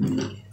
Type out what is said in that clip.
Mm-hmm.